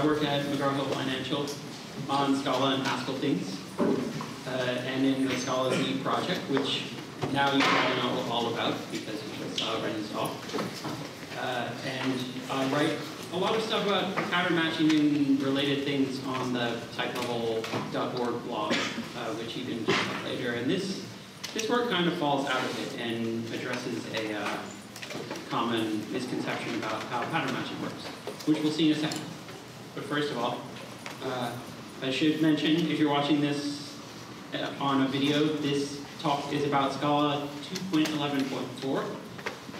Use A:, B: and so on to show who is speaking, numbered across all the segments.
A: I work at McGraw-Hill Financial on Scala and Haskell things, uh, and in the Scalaz project, which now you all know all about because you just saw Ren's talk. Uh, and I write a lot of stuff about pattern matching and related things on the typelevel.org blog, uh, which you can check out later. And this this work kind of falls out of it and addresses a uh, common misconception about how pattern matching works, which we'll see in a second. But first of all, uh, I should mention, if you're watching this uh, on a video, this talk is about Scala 2.11.4.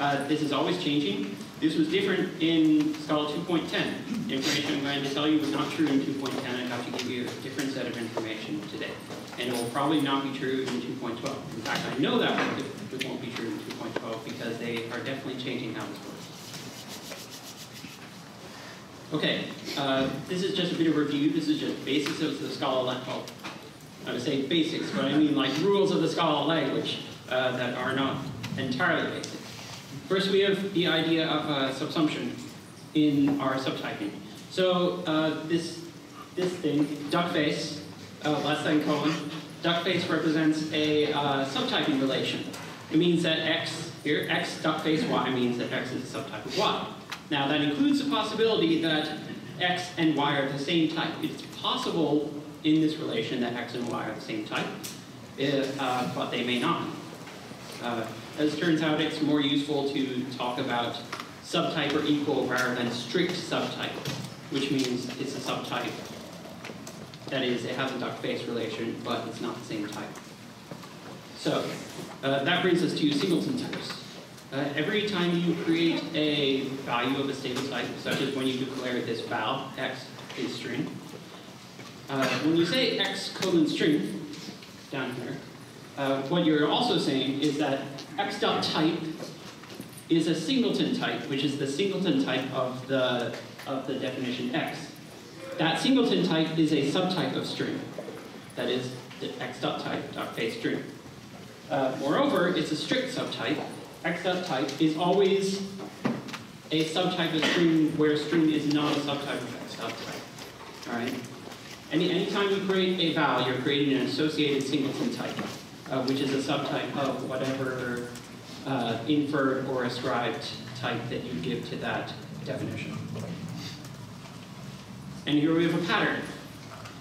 A: Uh, this is always changing. This was different in Scala 2.10. The Information I'm going to tell you was not true in 2.10. I have to give you a different set of information today. And it will probably not be true in 2.12. In fact, I know that it won't be true in 2.12 because they are definitely changing how this works. Okay, uh, this is just a bit of review. This is just basics of the Scala language. I would say basics, but I mean like rules of the Scala language uh, that are not entirely basic. First, we have the idea of uh, subsumption in our subtyping. So uh, this this thing, duck face, uh, less than colon, duck face represents a uh, subtyping relation. It means that x here, x duck face y means that x is a subtype of y. Now that includes the possibility that x and y are the same type. It's possible in this relation that x and y are the same type, if, uh, but they may not. Uh, as it turns out, it's more useful to talk about subtype or equal rather than strict subtype, which means it's a subtype. That is, it has a duck face relation, but it's not the same type. So, uh, that brings us to singleton types. Uh, every time you create a value of a stable type, such as when you declare this val, x is string, uh, when you say x colon string, down here, uh, what you're also saying is that x dot type is a singleton type, which is the singleton type of the, of the definition x. That singleton type is a subtype of string. That is, x dot type dot face string. Uh, moreover, it's a strict subtype, x dot type is always a subtype of string where string is not a subtype of x dot type. All right. Any anytime you create a val, you're creating an associated singleton type, uh, which is a subtype of whatever uh, inferred or ascribed type that you give to that definition. And here we have a pattern.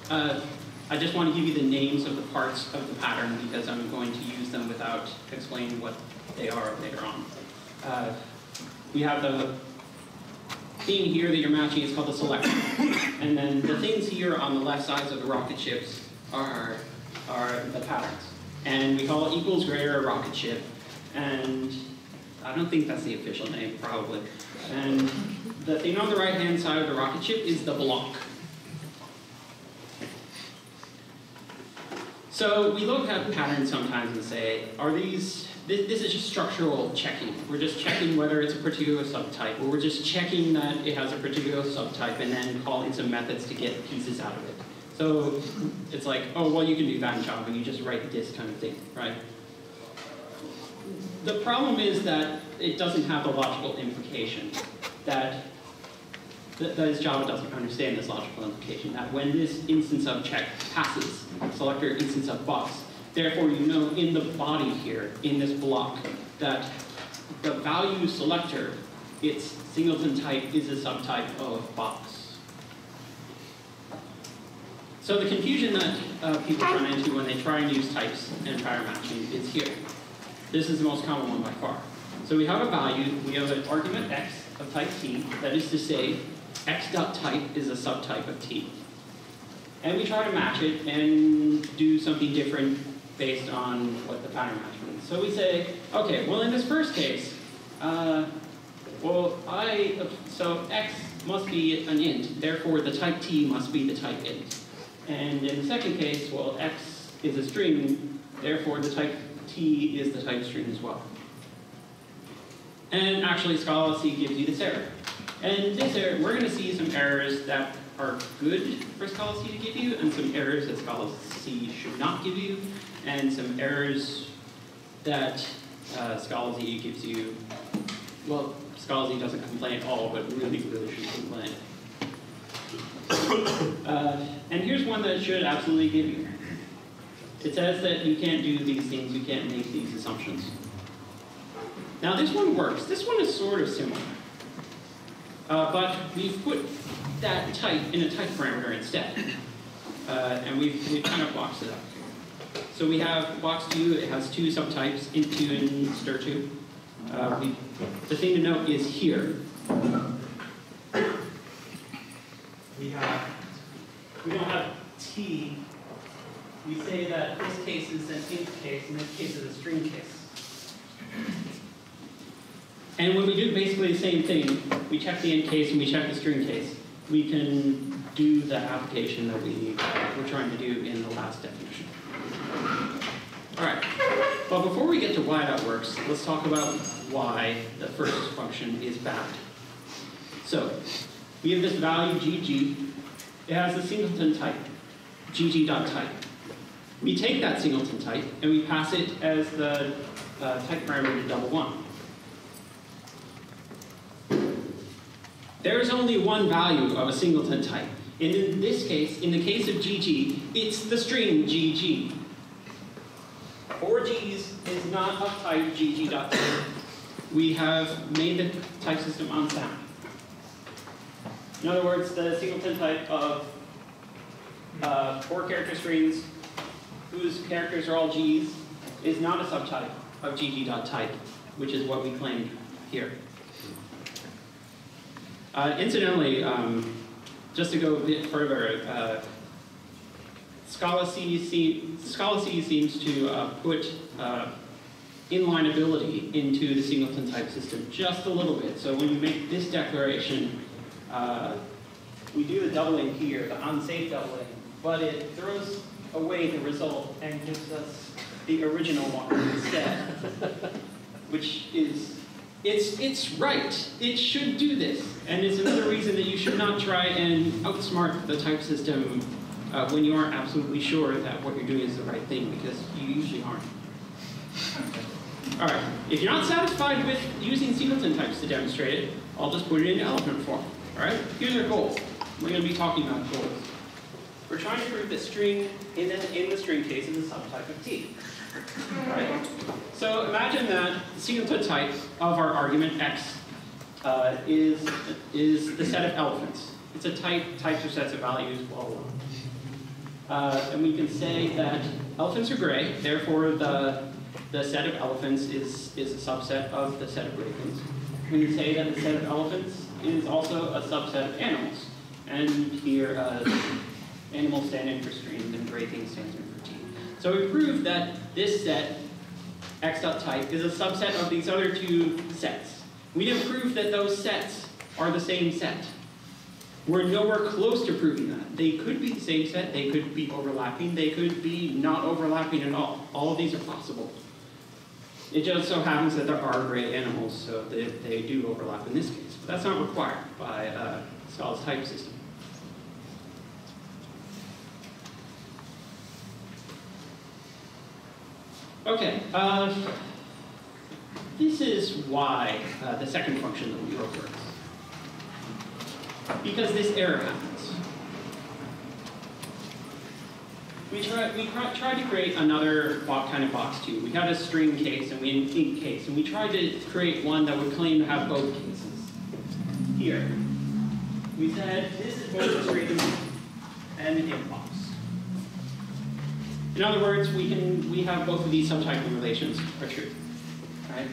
A: Uh, I just want to give you the names of the parts of the pattern because I'm going to use them without explaining what they are later on. Uh, we have the thing here that you're matching is called the selector. And then the things here on the left sides of the rocket ships are, are the patterns. And we call equals greater rocket ship. And I don't think that's the official name, probably. And the thing on the right-hand side of the rocket ship is the block. So we look at patterns sometimes and say, are these this, this is just structural checking. We're just checking whether it's a particular subtype, or we're just checking that it has a particular subtype and then calling some methods to get pieces out of it. So it's like, oh, well, you can do that in Java, you just write this kind of thing, right? The problem is that it doesn't have the logical implication that that is Java doesn't understand this logical implication, that when this instance of check passes, selector instance of box, Therefore, you know in the body here, in this block, that the value selector, its singleton type is a subtype of box. So the confusion that uh, people run into when they try and use types and pattern matching is here. This is the most common one by far. So we have a value, we have an argument x of type t, that is to say, x dot type is a subtype of t. And we try to match it and do something different based on what the pattern match means. So we say, okay, well in this first case, uh, well I, so x must be an int, therefore the type t must be the type int. And in the second case, well x is a string, therefore the type t is the type string as well. And actually scalac gives you this error. And this error, we're going to see some errors that are good for scalac to give you, and some errors that scalac should not give you and some errors that uh, Scala-Z gives you. Well, Scala-Z doesn't complain at all, but really, really should complain. Uh, and here's one that should absolutely give you. It says that you can't do these things, you can't make these assumptions. Now this one works. This one is sort of similar. Uh, but we've put that type in a type parameter instead. Uh, and we've, we've kind of boxed it up. So we have box 2, it has two subtypes, int2 and stir2. Uh, the thing to note is here, we have, we don't have t. We say that this case is an int case and this case is a string case. And when we do basically the same thing, we check the int case and we check the string case, we can do the application that we were trying to do in the last definition. All right, but before we get to why that works, let's talk about why the first function is bad. So, we have this value gg. It has a singleton type, gg.type. We take that singleton type and we pass it as the uh, type parameter to double one. There is only one value of a singleton type. And in this case, in the case of GG, it's the string GG. 4G's is not of type GG.type. We have made the type system unsound. In other words, the singleton type of uh, four character strings whose characters are all G's is not a subtype of GG.type, which is what we claimed here. Uh, incidentally, um, just to go a bit further, uh, C, seems to uh, put uh, into the singleton type system just a little bit. So when you make this declaration, uh, we do the doubling here, the unsafe doubling, but it throws away the result and gives us the original one instead, which is it's, it's right. It should do this. And it's another reason that you should not try and outsmart the type system uh, when you aren't absolutely sure that what you're doing is the right thing, because you usually aren't. All right, if you're not satisfied with using singleton types to demonstrate it, I'll just put it in elephant form. All right, here's our goals. We're going to be talking about goals. We're trying to prove that string in the, in the string case is a subtype of T. Right? So imagine that the singleton type of our argument x uh, is, is the set of elephants. It's a type, types or sets of values, blah, blah, blah. Uh, and we can say that elephants are gray, therefore the, the set of elephants is, is a subset of the set of things. We can say that the set of elephants is also a subset of animals. And here, uh, animals stand in for streams and gray things stand in. So we proved that this set, x.type, is a subset of these other two sets. We didn't prove that those sets are the same set. We're nowhere close to proving that. They could be the same set, they could be overlapping, they could be not overlapping at all. All of these are possible. It just so happens that there are gray animals, so they, they do overlap in this case. But that's not required by uh, Scala's type system. Okay, uh, this is why uh, the second function that we wrote works. Because this error happens. We tried, we to create another kind of box too. We had a string case and we had an int case, and we tried to create one that would claim to have both cases. Here, we said this is both a string and an int box. In other words, we can we have both of these subtyping relations are true, right?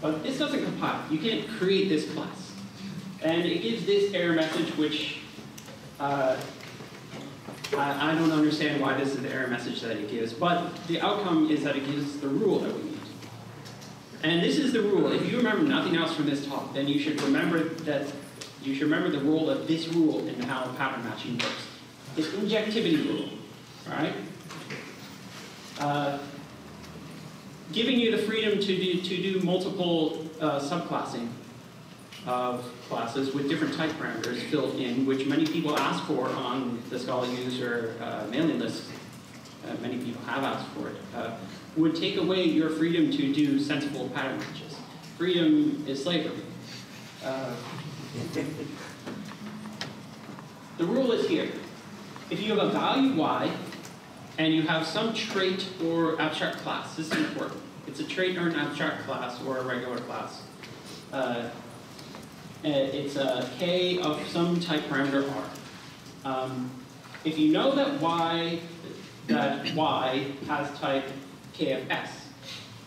A: But this doesn't compile. You can't create this class, and it gives this error message, which uh, I, I don't understand why this is the error message that it gives. But the outcome is that it gives the rule that we need. And this is the rule. If you remember nothing else from this talk, then you should remember that you should remember the role of this rule in how pattern matching works. It's injectivity rule, right? Uh, giving you the freedom to do, to do multiple uh, subclassing of classes with different type parameters filled in, which many people ask for on the Scala user uh, mailing list. Uh, many people have asked for it. Uh, would take away your freedom to do sensible pattern matches. Freedom is slavery. The rule is here. If you have a value y, and you have some trait or abstract class, this is important. It's a trait or an abstract class or a regular class. Uh, it's a k of some type parameter r. Um, if you know that y, that y has type k of s,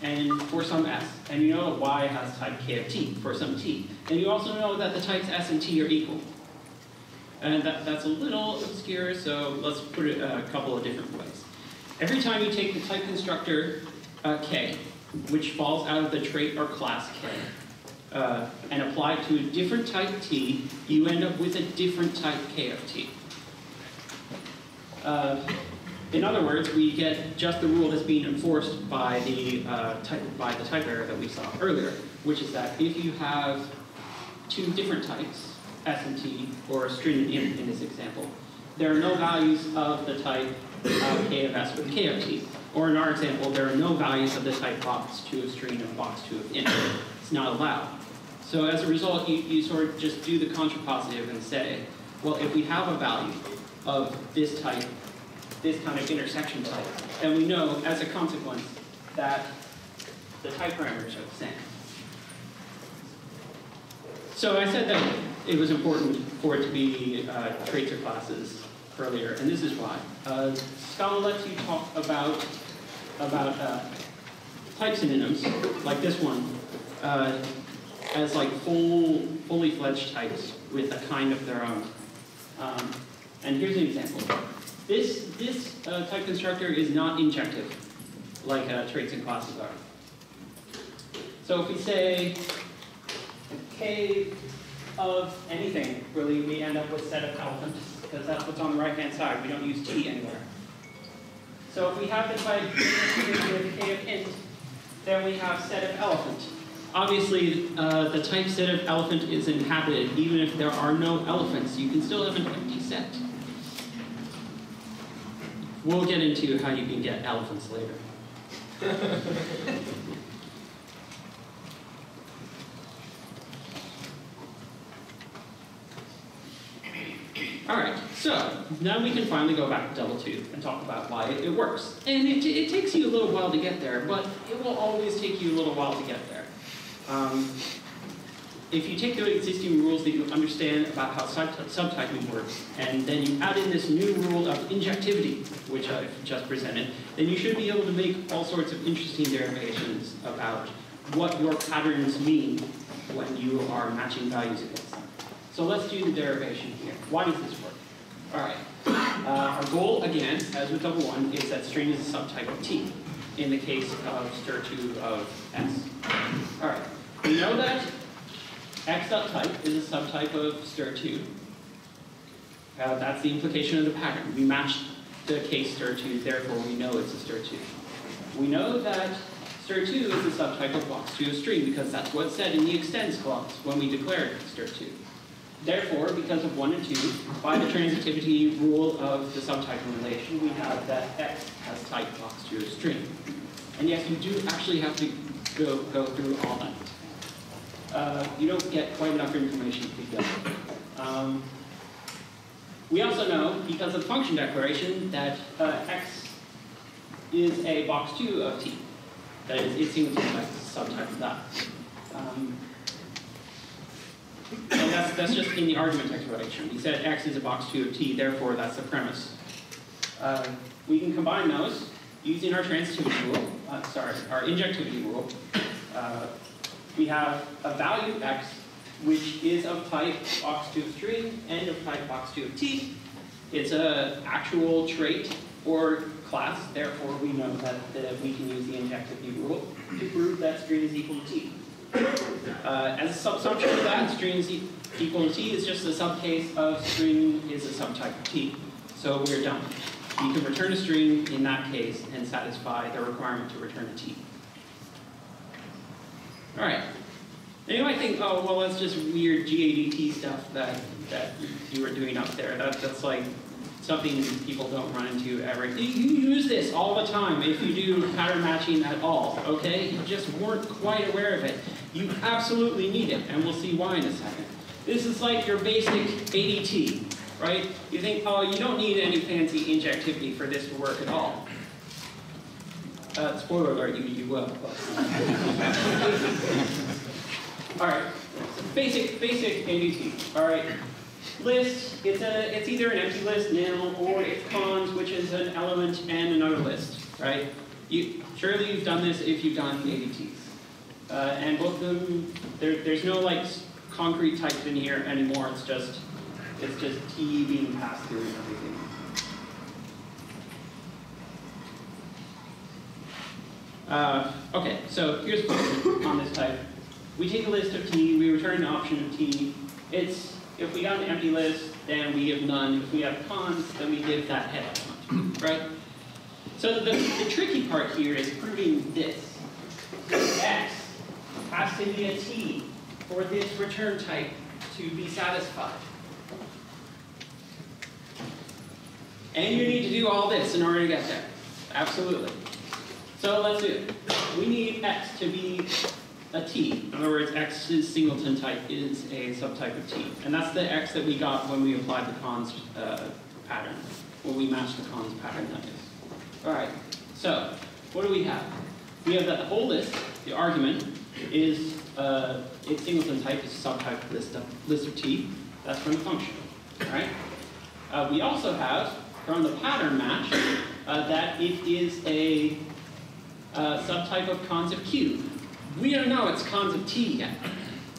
A: and for some s, and you know that y has type k of t for some t, and you also know that the types s and t are equal. And that, that's a little obscure, so let's put it a couple of different ways. Every time you take the type constructor uh, k, which falls out of the trait or class k, uh, and apply to a different type t, you end up with a different type k of t. Uh, in other words, we get just the rule that's being enforced by the, uh, type, by the type error that we saw earlier, which is that if you have two different types, s and t, or a string and int in this example, there are no values of the type k of s with k of t. Or in our example, there are no values of the type box to a string and box to of int. It's not allowed. So as a result, you, you sort of just do the contrapositive and say, well, if we have a value of this type, this kind of intersection type, then we know as a consequence that the type parameters are the same. So I said that it was important for it to be uh, traits or classes earlier, and this is why. Uh, Scala lets you talk about, about uh, type synonyms, like this one, uh, as like full, fully fledged types with a kind of their own. Um, and here's an example. This, this uh, type constructor is not injective, like uh, traits and classes are. So if we say k of anything, really, we end up with set of elephants, because that's what's on the right-hand side. We don't use t anywhere. So if we have the type k of int, then we have set of elephant. Obviously, uh, the type set of elephant is inhabited. Even if there are no elephants, you can still have an empty set. We'll get into how you can get elephants later. All right, so now we can finally go back to double two and talk about why it, works. And it, it, takes you a little while to get there, but it will always take you a little while to get there. Um, if you take the existing rules that you understand about how subtyping works, and then you add in this new rule of injectivity, which I've just presented, then you should be able to make all sorts of interesting derivations about what your patterns mean when you are matching values against them. So let's do the derivation here. Why does this work? All right. Uh, our goal, again, as with double one, is that string is a subtype of T in the case of stir2 of S. All right. We know that x.type is a subtype of stir2. Uh, that's the implication of the pattern. We match the case stir2, therefore we know it's a stir2. We know that stir2 is a subtype of box2 of string because that's what's said in the extends clause when we declared stir2. Therefore, because of 1 and 2, by the transitivity rule of the subtyping relation, we have that x has type box to a string. And yes, you do actually have to go, go through all that. Uh, you don't get quite enough information to be. Um, we also know, because of the function declaration, that uh, x is a box 2 of t. That is, it seems like a subtype of that. Um, and that's, that's just in the argument declaration. We said x is a box 2 of t, therefore that's the premise. Uh, we can combine those using our transitivity rule, uh, sorry, our injectivity rule. Uh, we have a value x, which is of type box 2 of string and of type box 2 of t. It's an actual trait or class, therefore we know that, that we can use the injectivity rule to prove that string is equal to t. Uh, as a subsumption of that, string is equal to t is just a subcase of string is a subtype of t. So we're done. You can return a string in that case and satisfy the requirement to return a t. All right. Now you might think, oh, well, that's just weird GADT stuff that, that you were doing up there. That, that's like something people don't run into ever. You use this all the time if you do pattern matching at all, okay? You just weren't quite aware of it. You absolutely need it, and we'll see why in a second. This is like your basic ADT. right? You think, oh, you don't need any fancy injectivity for this to work at all. Uh, spoiler alert, you, you will. all right, basic, basic ADT, all right. List, it's, a, it's either an empty list, nil, or it's cons, which is an element and another list, right? You, surely you've done this if you've done ADTs. Uh, and both of them, there, there's no like concrete types in here anymore, it's just, it's just T being passed through and everything. Uh, okay, so here's on this type. We take a list of T, we return an option of T. It's, if we got an empty list, then we give none. If we have cons, then we give that head element, right? So the, the tricky part here is proving this. X has to be a T for this return type to be satisfied. And you need to do all this in order to get there. Absolutely. So let's do it. We need X to be a T. In other words, X's singleton type is a subtype of T. And that's the X that we got when we applied the cons uh, pattern, when we matched the cons pattern, that is. All right, so what do we have? We have that the whole list, the argument, is uh, its singleton type is subtype list of, list of T. That's from the function, right? Uh, we also have, from the pattern match, uh, that it is a uh, subtype of cons of Q. We don't know it's cons of T yet.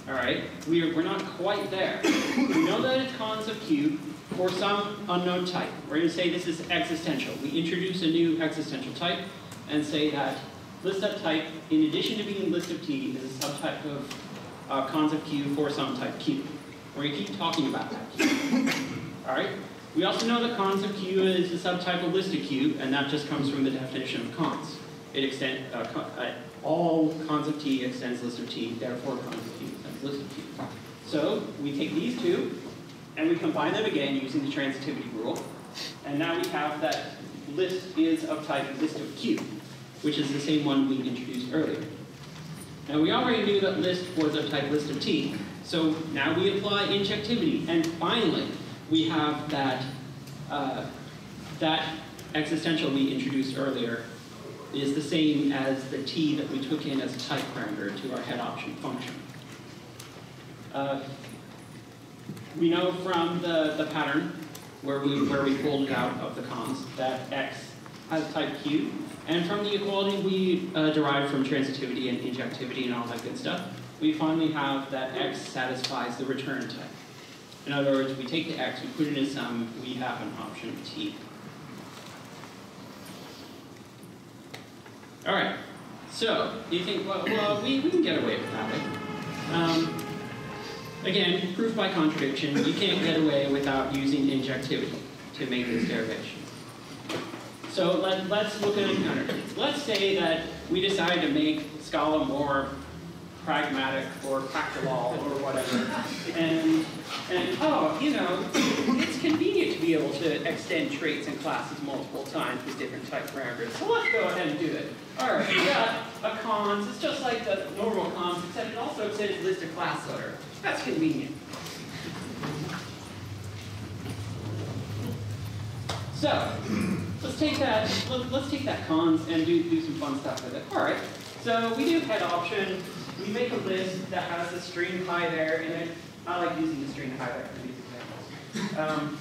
A: All right, we're, we're not quite there. we know that it's cons of Q for some unknown type. We're going to say this is existential. We introduce a new existential type and say that list of type, in addition to being list of T, is a subtype of uh, of Q for some type Q. Going to keep talking about that Q. All right. We also know that cons of Q is a subtype of list of Q, and that just comes from the definition of cons. It extends uh, uh, all cons of T extends list of T, therefore cons of T extends list of T. So we take these two, and we combine them again using the transitivity rule, and now we have that list is of type list of Q, which is the same one we introduced earlier. Now we already knew that list was of type list of T, so now we apply injectivity, and finally we have that uh, that existential we introduced earlier is the same as the t that we took in as a type parameter to our head option function. Uh, we know from the, the pattern where we, where we pulled it out of the cons that x has type q, and from the equality we uh, derived from transitivity and injectivity and all that good stuff, we finally have that x satisfies the return type. In other words, we take the x, we put it in sum, we have an option of t. All right, so you think, well, well we, we can get away with that. Um, again, proof by contradiction, you can't get away without using injectivity to make this derivation. So let, let's look at a counter. Let's say that we decide to make Scala more pragmatic or practical or whatever. And, and oh, you know, it's convenient to be able to extend traits and classes multiple times with different type parameters. So let's go ahead and do it. All right, we got a cons. It's just like the normal cons, except it also extends list of class loader. That's convenient. So, let's take that, let, us take that cons and do, do some fun stuff with it. All right, so we do head option we make a list that has a string high there in it. I like using the string high there for these examples. Um,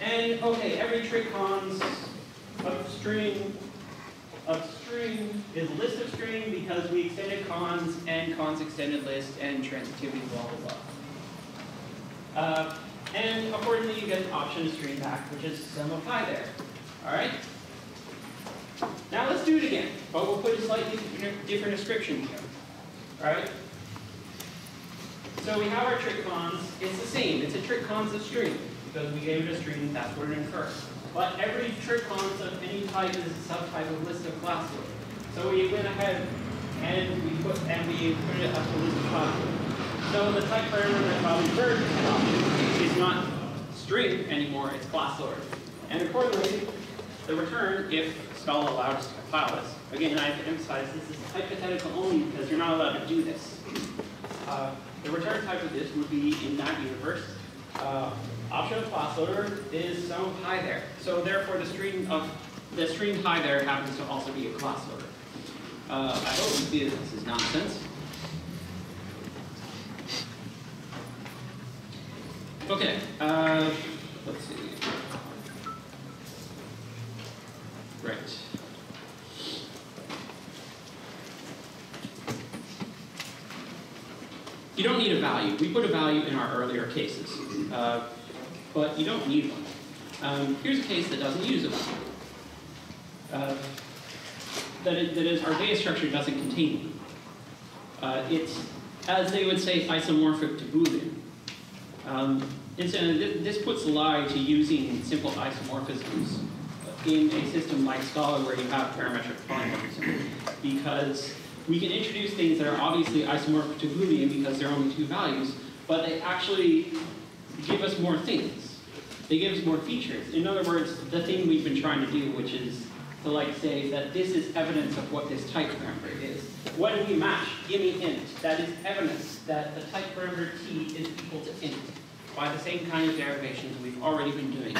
A: and okay, every trig cons of string of string is list of string because we extended cons and cons extended list and transitivity blah blah blah. Uh, and accordingly you get an option of string back, which is sum of high there. Alright? Now let's do it again, but we'll put a slightly different description here. All right? So we have our trick cons. It's the same. It's a trick cons of string because we gave it a string. That's what it infers. But every trick cons of any type is a subtype of list of class So we went ahead and we put and we put it up to list of class So the type parameter that Bobby Bird is not string anymore. It's class loader. And accordingly, the return, if Scala allows us to compile this, again, I have to emphasize this is hypothetical only because you're not allowed to do this. Uh, the return type of this would be in that universe uh, option of class loader is some hi there. So therefore, the string of the string hi there happens to also be a class loader. Uh, I hope you see that this is nonsense. Okay, uh, let's see. Right. You don't need a value. We put a value in our earlier cases, uh, but you don't need one. Um, here's a case that doesn't use a value. Uh, that, it, that is, our data structure doesn't contain one. Uh, it's, as they would say, isomorphic to Boolean. Um, incidentally, this puts a lie to using simple isomorphisms in a system like Scala where you have parametric polymorphism, because we can introduce things that are obviously isomorphic to Boolean because they're only two values, but they actually give us more things. They give us more features. In other words, the thing we've been trying to do, which is to like say that this is evidence of what this type parameter is. When we match, give me int, that is evidence that the type parameter t is equal to int by the same kind of derivations we've already been doing.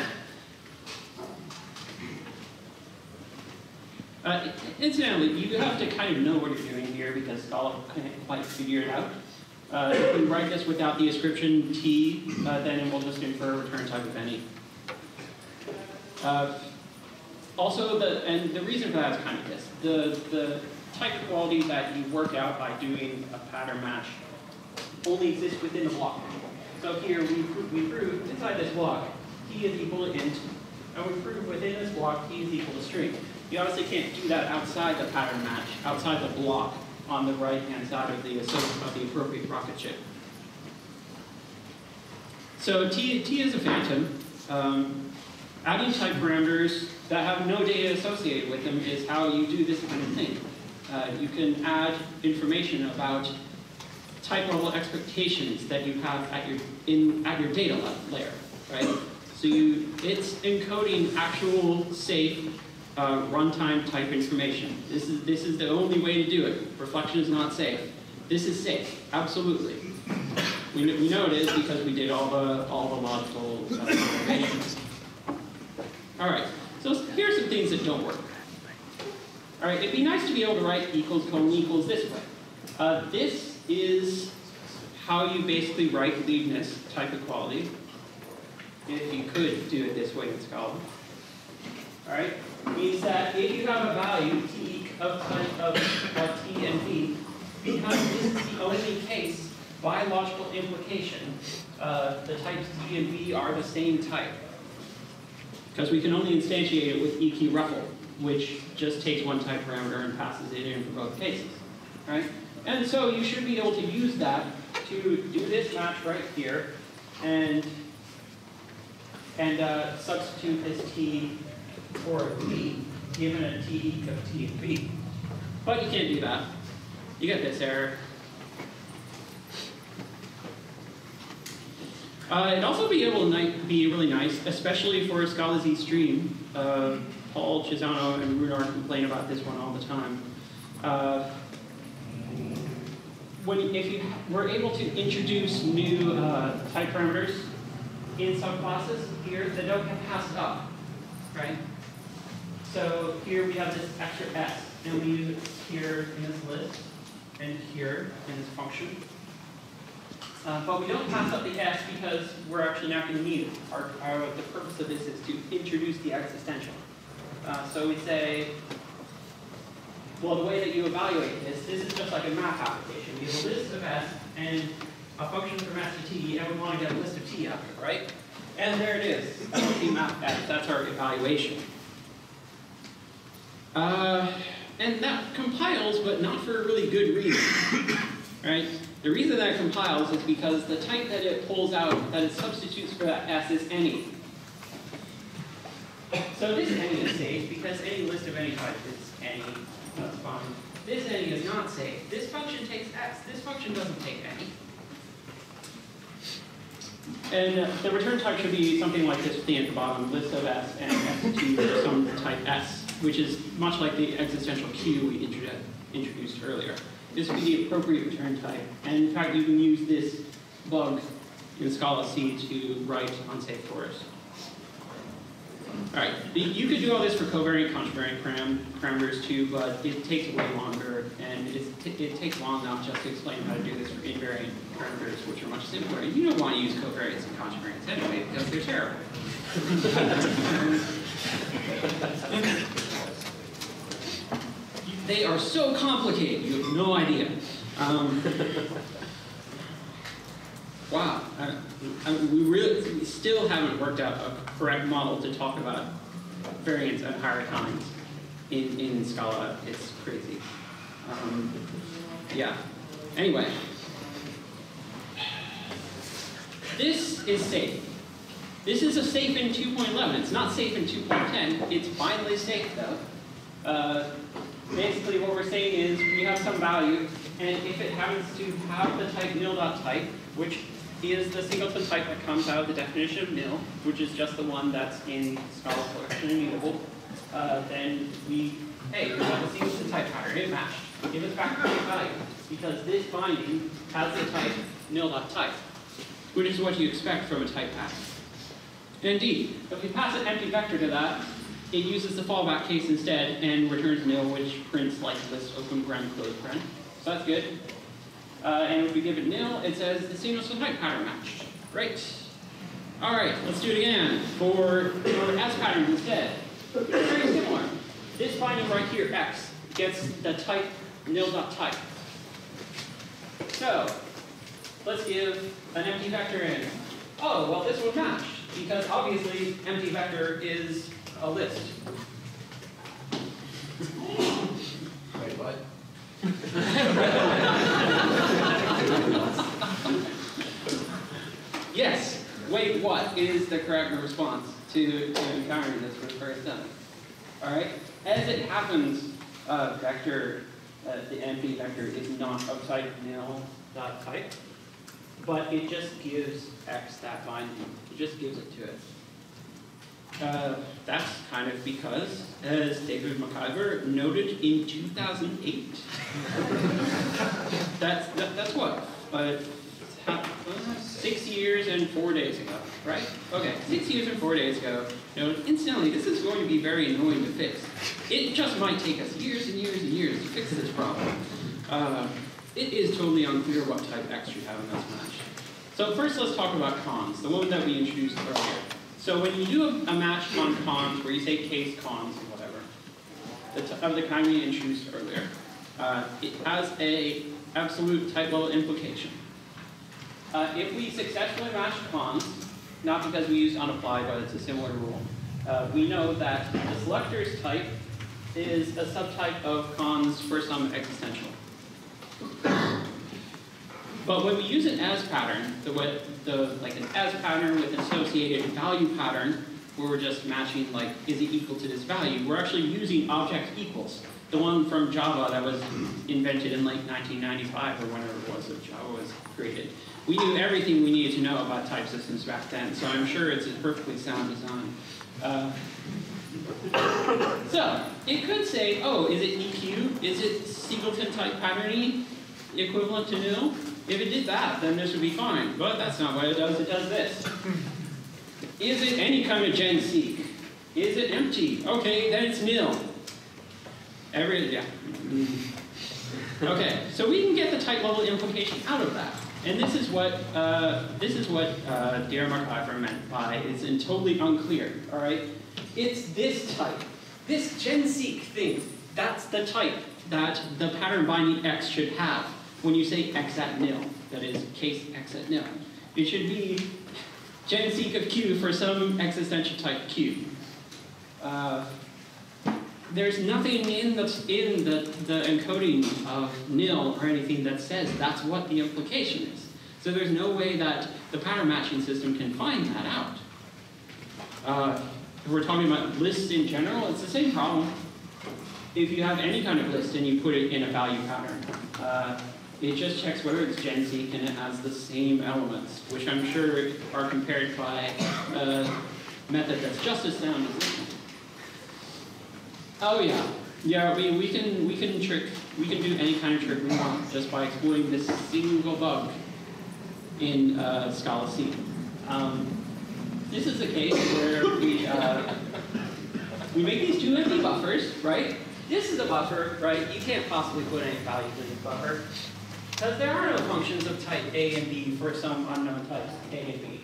A: Uh, incidentally, you have to kind of know what you're doing here because Scala can't quite figure it out. Uh, if we write this without the ascription t, uh, then we'll just infer return type of any. Uh, also, the and the reason for that is kind of this: the the type quality that you work out by doing a pattern match only exists within the block. So here we we prove inside this block t is equal to int, and we prove within this block t is equal to string. You obviously can't do that outside the pattern match, outside the block on the right-hand side of the, of the appropriate rocket ship. So T, T is a phantom. Um, adding type parameters that have no data associated with them is how you do this kind of thing. Uh, you can add information about type level expectations that you have at your, in, at your data layer, right? So you, it's encoding actual safe uh, runtime type information. This is, this is the only way to do it. Reflection is not safe. This is safe, absolutely. We, we know it is because we did all the, all the logical uh, All right, so here's some things that don't work. All right, it'd be nice to be able to write equals colon equals this way. Uh, this is how you basically write Leibniz type equality, if you could do it this way in Scala. All right, means that if you have a value t of type of, of t and v, because this is the only case, by logical implication, uh, the types t and v are the same type. Because we can only instantiate it with eq ruffle, which just takes one type parameter and passes it in for both cases. Right? And so you should be able to use that to do this match right here and and uh, substitute this t for a v given a t of t and b. But you can't do that. You get this error. Uh, it'd also be able to be really nice, especially for Scalaz stream. Uh, Paul Chiusano and Runar complain about this one all the time. Uh, when if you were able to introduce new uh, type parameters in subclasses here that don't get passed up, right? So here we have this extra s, and we use it here in this list, and here in this function. Uh, but we don't pass up the s because we're actually not going to need it. Our, our, the purpose of this is to introduce the existential. Uh, so we say, well, the way that you evaluate this, this is just like a math application. We have a list of s and a function from s to t, and we want to get a list of t out of it, right? And there it is. That's our evaluation. Uh, and that compiles, but not for a really good reason. right? The reason that it compiles is because the type that it pulls out, that it substitutes for that s is any. So this any is safe because any list of any type is any. That's fine. This any is not safe. This function takes x. This function doesn't take any. And the return type should be something like this at the bottom, list of s and s to some type s which is much like the existential Q we introduced earlier. This would be the appropriate return type. And in fact, you can use this bug in scalac to write unsafe forest. All right, you could do all this for covariant, contravariant param parameters too, but it takes way longer, and it takes long enough just to explain how to do this for invariant parameters, which are much simpler. You don't want to use covariants and contravariants anyway, because they're terrible. they are so complicated, you have no idea. Um, wow, I, I, we really we still haven't worked out a correct model to talk about variance at higher times in, in Scala. It's crazy. Um, yeah. Anyway, this is safe. This is a safe in 2.11. It's not safe in 2.10. It's finally safe though. Uh, basically what we're saying is we have some value, and if it happens to have the type nil.type, which is the singleton type that comes out of the definition of nil, which is just the one that's in Scala collection immutable, uh, then we, hey, we have a singleton type pattern, it matched. Give us back the value, because this binding has the type nil.type, which is what you expect from a type pattern. Indeed, if we pass an empty vector to that, it uses the fallback case instead and returns nil, which prints like list open paren, close paren. So that's good. Uh, and if we give it nil, it says the signal to type pattern matched. Great. All right, let's do it again for, for S patterns instead. Very similar. This binding right here, X, gets the type nil.type. So, let's give an empty vector in. Oh, well this would match, because obviously empty vector is a list.
B: Wait, what?
A: yes, wait, what is the correct response to, to encountering this for the first time? All right, as it happens, uh, vector, uh, the empty vector is not of type nil dot type, but it just gives x that binding. It just gives it to it. Uh, that's kind of because, as David MacIver noted in 2008, that's, that, that's what? Uh, six years and four days ago, right? Okay, six years and four days ago. Know, incidentally, this is going to be very annoying to fix. It just might take us years and years and years to fix this problem. Uh, it is totally unclear what type X you have in this match. So first let's talk about cons, the one that we introduced earlier. So when you do a, a match on cons, where you say case cons and whatever, the of the kind we introduced earlier, uh, it has a absolute type level implication. Uh, if we successfully match cons, not because we use unapplied, but it's a similar rule, uh, we know that the selector's type is a subtype of cons for some existential. But when we use an as pattern, the, way, the like an as pattern with an associated value pattern, where we're just matching like, is it equal to this value, we're actually using object equals. The one from Java that was invented in like 1995 or whenever it was that Java was created. We knew everything we needed to know about type systems back then, so I'm sure it's a perfectly sound design. Uh, so, it could say, oh, is it EQ? Is it singleton type patterning equivalent to nil? If it did that, then this would be fine. But that's not what it does. It does this. Is it any kind of GenSeq? Is it empty? Okay, then it's nil. Every, yeah. Okay, so we can get the type level implication out of that. And this is what uh, this is what uh, Darren MacIver meant by it's in totally unclear. All right, it's this type, this GenSeq thing. That's the type that the pattern binding X should have when you say x at nil, that is case x at nil. It should be GenSeq of q for some existential type q. Uh, there's nothing in the in the, the encoding of nil or anything that says that's what the implication is. So there's no way that the pattern matching system can find that out. Uh, if we're talking about lists in general, it's the same problem. If you have any kind of list and you put it in a value pattern, uh, it just checks whether it's GenSeq and it has the same elements, which I'm sure are compared by a method that's just as sound as this. Oh yeah, yeah. We we can we can trick we can do any kind of trick we want just by exploiting this single bug. in uh, scalac. Um, this is a case where we, uh, we make these two empty buffers, right? This is a buffer, right? You can't possibly put any values in this buffer. Because there are no functions of type A and B for some unknown types, A and B.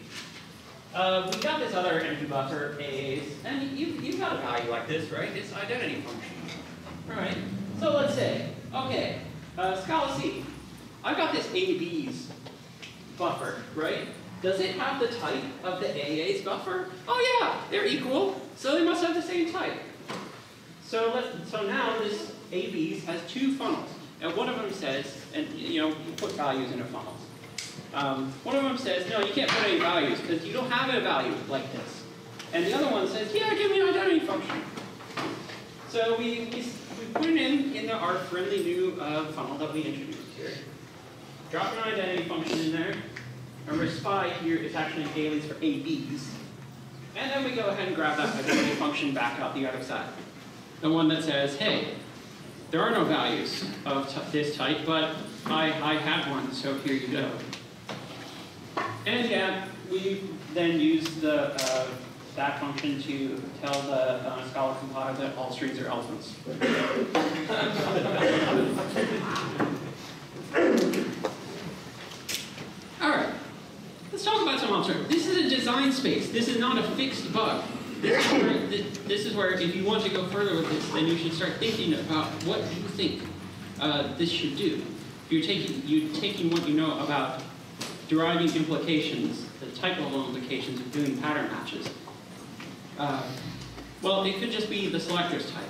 A: Uh, we got this other empty buffer, A's, and you, you've got a value like this, right? It's identity function. All right, so let's say, okay, uh, scalac, I've got this AB's buffer, right? Does it have the type of the AA's buffer? Oh yeah, they're equal, so they must have the same type. So let's, so now this AB's has two funnels. And one of them says, and you know, you put values into funnels. Um, one of them says, no, you can't put any values because you don't have a value like this. And the other one says, yeah, give me an identity function. So we, we, we put it in, in the, our friendly new uh, funnel that we introduced here. Drop an identity function in there. Remember, spy here is actually alias for ABs. And then we go ahead and grab that identity function back out the other side. The one that says, hey, there are no values of this type, but I, I had one, so here you go. And yeah, we then use the uh, that function to tell the uh, Scala compiler that all strings are elephants. all right, let's talk about some abstract. This is a design space. This is not a fixed bug. This is, where, this is where, if you want to go further with this, then you should start thinking about what you think uh, this should do. You're taking, you're taking what you know about deriving implications, the type level implications of doing pattern matches. Uh, well, it could just be the selectors type,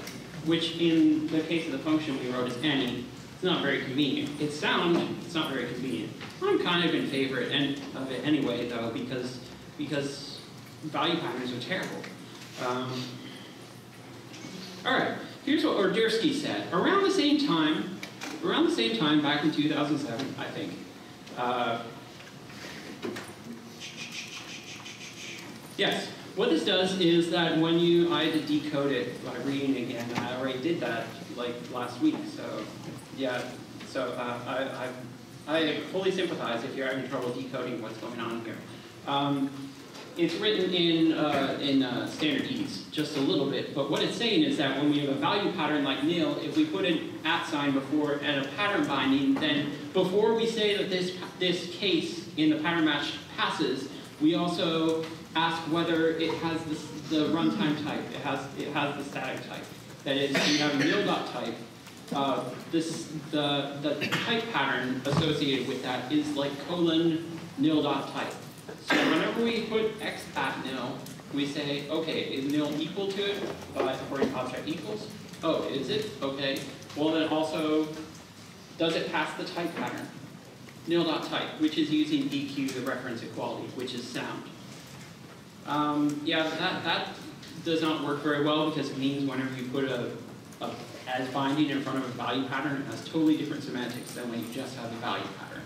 A: which in the case of the function we wrote is any, it's not very convenient. It's sound, it's not very convenient. I'm kind of in favor of it anyway, though, because, because value patterns are terrible. Um, all right, here's what Odersky said. Around the same time, around the same time, back in 2007, I think, uh, Yes, what this does is that when you, I had to decode it by reading again, and I already did that like last week, so yeah, so uh, I, I, I fully sympathize if you're having trouble decoding what's going on here. Um, it's written in, uh, in uh, standardese, just a little bit, but what it's saying is that when we have a value pattern like nil, if we put an at sign before and a pattern binding, then before we say that this, this case in the pattern match passes, we also ask whether it has the runtime type, it has, it has the static type. That is, you have a nil dot type, uh, this, the, the type pattern associated with that is like colon nil dot type. So whenever we put x at nil, we say, okay, is nil equal to it according to object equals? Oh, is it? Okay. Well then also, does it pass the type pattern? Nil dot type, which is using EQ, the reference equality, which is sound. Um, yeah, that, that does not work very well because it means whenever you put a, a as binding in front of a value pattern, it has totally different semantics than when you just have the value pattern.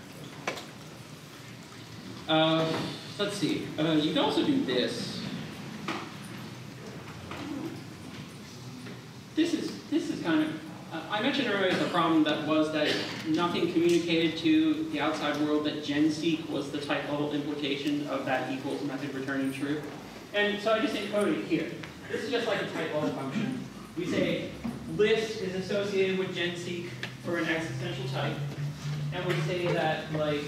A: Uh, let's see. Uh, you can also do this. This is this is kind of. Uh, I mentioned earlier the problem that was that nothing communicated to the outside world that GenSeq was the type level implication of that equals method returning true. And so I just encoded it here. This is just like a type level function. We say list is associated with GenSeq for an existential type. And we say that like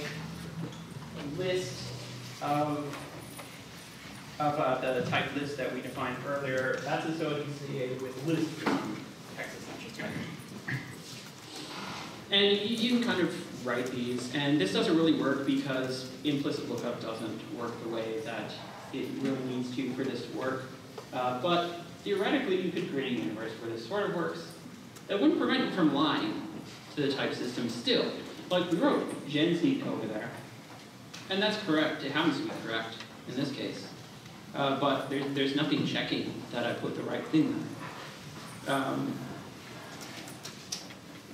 A: list of, of uh, the type list that we defined earlier, that's associated with list existential type. And you, you can kind of write these, and this doesn't really work because implicit lookup doesn't work the way that it really needs to for this to work. Uh, but theoretically, you could create a universe where this sort of works. That wouldn't prevent you from lying to the type system still. Like we wrote GenSeq over there. And that's correct. It happens to be correct in this case. Uh, but there, there's nothing checking that I put the right thing there. Um,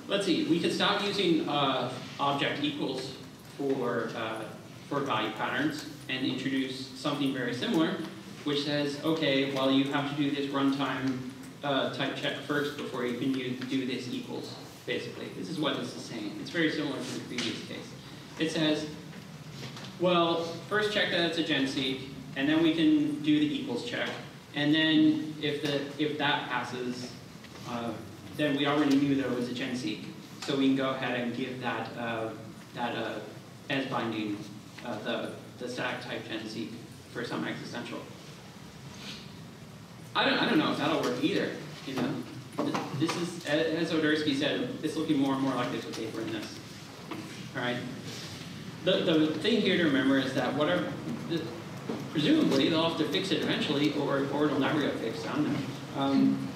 A: let's see, we could stop using uh, object equals for, uh, for value patterns and introduce something very similar, which says, okay, well, you have to do this runtime uh, type check first before you can use, do this equals, basically. This is what this is saying. It's very similar to the previous case. It says, Well, first check that it's a GenSeq, and then we can do the equals check. And then if the, if that passes, uh, then we already knew that it was a GenSeq. So we can go ahead and give that, uh, that, uh, as binding, uh, the, the static type GenSeq for some existential. I don't, I don't know if that'll work either, you know? This is, as Odersky said, it's looking more and more like there's a paper in this. All right? The, the thing here to remember is that the, presumably they'll have to fix it eventually, or, or it'll never get fixed, I don't know. Um,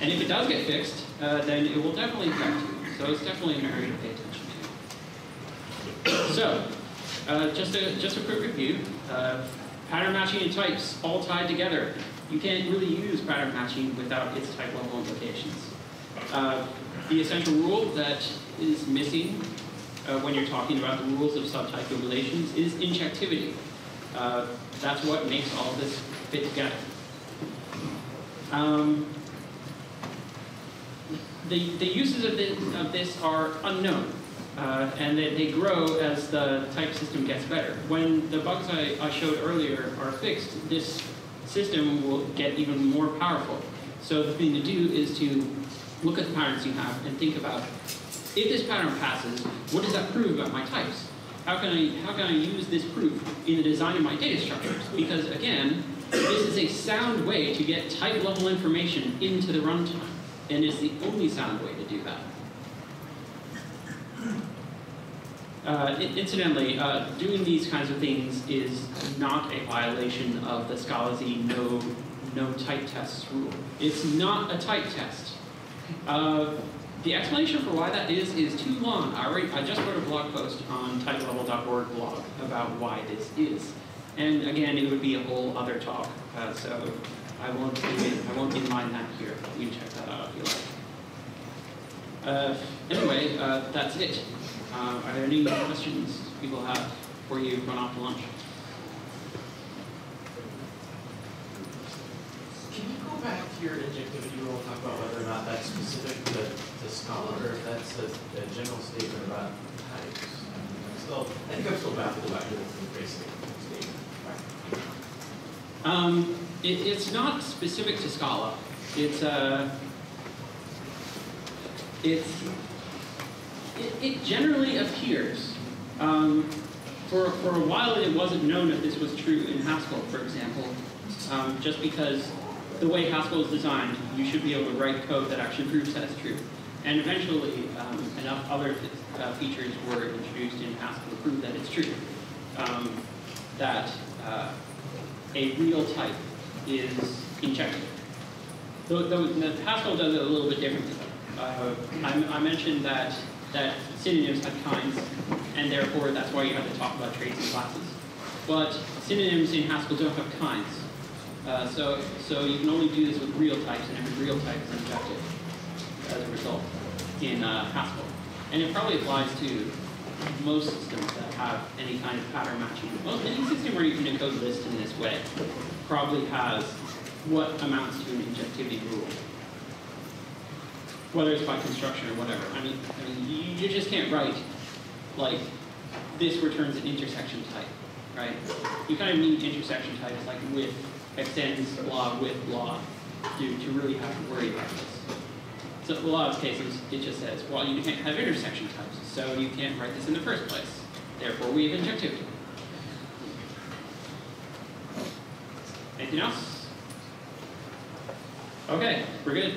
A: and if it does get fixed, uh, then it will definitely affect you. So it's definitely an area to pay attention to. So, uh, just a, just a quick review. Uh, pattern matching and types all tied together. You can't really use pattern matching without its type level implications. Uh, the essential rule that is missing uh, when you're talking about the rules of subtypal relations is injectivity. Uh, that's what makes all this fit together. Um, the, the uses of this, of this are unknown, uh, and they, they grow as the type system gets better. When the bugs I, I showed earlier are fixed, this system will get even more powerful. So the thing to do is to look at the patterns you have and think about, if this pattern passes, what does that prove about my types? How can I, how can I use this proof in the design of my data structures? Because again, this is a sound way to get type level information into the runtime, and it's the only sound way to do that. Uh, incidentally, uh, doing these kinds of things is not a violation of the Scalaz no, no type tests rule. It's not a type test. Uh, the explanation for why that is is too long. I, already, I just wrote a blog post on typelevel.org blog about why this is. And again, it would be a whole other talk, uh, so I won't, I won't inline that here. You can check that out if you like. Uh, anyway, uh, that's it. Uh, are there any questions people have before you run off to lunch?
B: Can you go back to your injectivity rule and talk about whether or not that's specific to, that's a, a general statement about types? Still, I think I'm still baffled about the basic statement.
A: Um, it, it's not specific to Scala. It's uh, it's it, it generally appears. Um, for, for a while, it wasn't known if this was true in Haskell, for example, um, just because the way Haskell is designed, you should be able to write code that actually proves that it's true. And eventually, um, enough other uh, features were introduced in Haskell to prove that it's true. Um, that uh, a real type is injected. Though, Haskell does it a little bit differently. Uh, I, I mentioned that that synonyms have kinds, and therefore that's why you have to talk about traits and classes. But synonyms in Haskell don't have kinds. Uh, so, so you can only do this with real types, and every real type is injected as a result in uh, Haskell. And it probably applies to most systems that have any kind of pattern matching. Most any system where you can encode lists in this way probably has what amounts to an injectivity rule. Whether it's by construction or whatever. I mean, I mean you, you just can't write like this returns an intersection type, right? You kind of need intersection types like with extends blah with blah to, to really have to worry about this. So a lot of cases, it just says, well, you can't have intersection types, so you can't write this in the first place. Therefore, we have injectivity. Anything else? Okay, we're good.